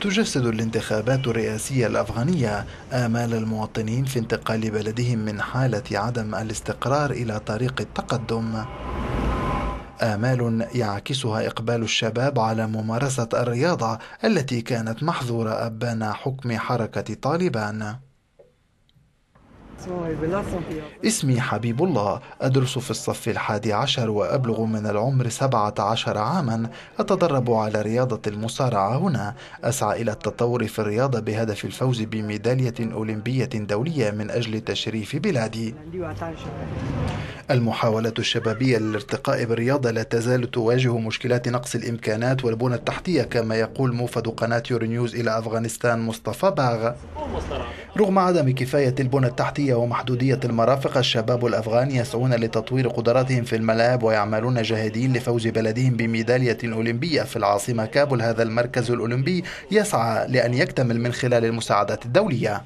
تجسد الانتخابات الرئاسية الأفغانية آمال المواطنين في انتقال بلدهم من حالة عدم الاستقرار إلى طريق التقدم. آمال يعكسها إقبال الشباب على ممارسة الرياضة التي كانت محظورة أبان حكم حركة طالبان. اسمي حبيب الله أدرس في الصف الحادي عشر وأبلغ من العمر سبعة عشر عاما أتدرب على رياضة المصارعة هنا. أسعى إلى التطور في الرياضة بهدف الفوز بميدالية أولمبية دولية من أجل تشريف بلادي. المحاولة الشبابية للارتقاء بالرياضة لا تزال تواجه مشكلات نقص الإمكانات والبنى التحتية كما يقول موفد قناة يورو إلى أفغانستان مصطفى باغ. رغم عدم كفاية البنى التحتية ومحدودية المرافق الشباب الأفغان يسعون لتطوير قدراتهم في الملاعب ويعملون جاهدين لفوز بلدهم بميدالية أولمبية في العاصمة كابول. هذا المركز الأولمبي يسعى لأن يكتمل من خلال المساعدات الدولية.